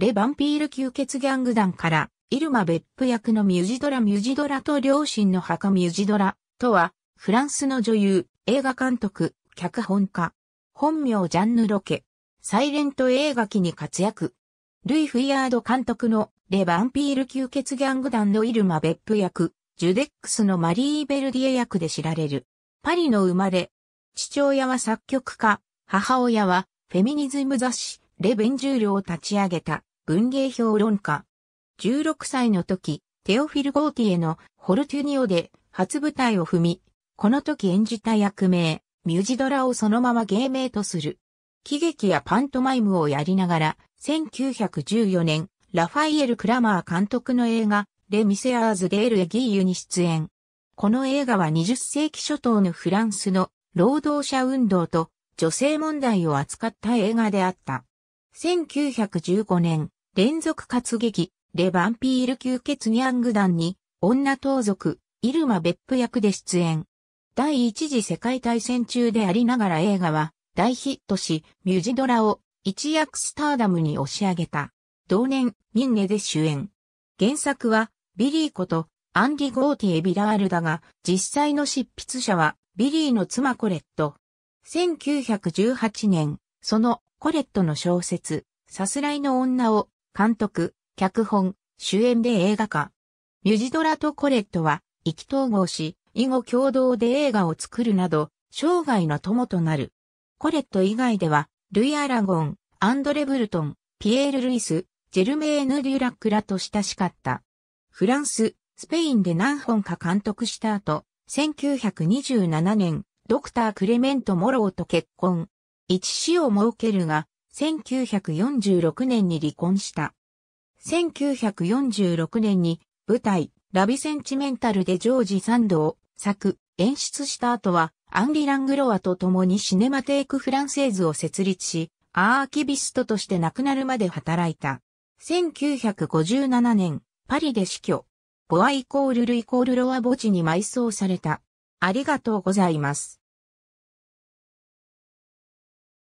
レ・バンピール吸血ギャング団から、イルマ・ベップ役のミュジドラ・ミュジドラと両親の墓ミュジドラとは、フランスの女優、映画監督、脚本家。本名ジャンヌ・ロケ。サイレント映画機に活躍。ルイ・フィアード監督のレ・バンピール吸血ギャング団のイルマ・ベップ役、ジュデックスのマリー・ベルディエ役で知られる。パリの生まれ。父親は作曲家、母親はフェミニズム雑誌、ル・ヴァンジュールを立ち上げた。文芸評論家。16歳の時、テオフィル・ゴーティエのフォルトゥニオで初舞台を踏み、この時演じた役名、ミュージドラをそのまま芸名とする。喜劇やパントマイムをやりながら、1914年、ラファエル・クラマール監督の映画、レ・ミセアーズ・デール・エギーユに出演。この映画は20世紀初頭のフランスの労働者運動と女性問題を扱った映画であった。1915年、連続活劇、レ・ヴァンピール吸血ギャング団に、女盗賊、イルマ・ヴェップ役で出演。第一次世界大戦中でありながら映画は大ヒットし、ミュージドラを一躍スターダムに押し上げた。同年、ミンネで主演。原作は、ウィリーことアンリ・ゴーティエ・ヴィラールだが、実際の執筆者は、ウィリーの妻コレット。1918年、そのコレットの小説、さすらいの女を監督、脚本、主演で映画化。ミュジドラとコレットは意気統合し、以後共同で映画を作るなど、生涯の友となる。コレット以外では、ルイ・アラゴン、アンドレ・ブルトン、ピエール・ルイス、ジェルメーヌ・デュラックらと親しかった。フランス、スペインで何本か監督した後、1927年、ドクター・クレメント・モローと結婚。一子を設けるが、1946年に離婚した。1946年に舞台、ラビセンチメンタルでジョージ・サンドを作、演出した後は、アンリ・ラングロワと共にシネマテーク・フランセーズを設立し、アーキビストとして亡くなるまで働いた。1957年、パリで死去。ボアイコールルイコールロア墓地に埋葬された。ありがとうございます。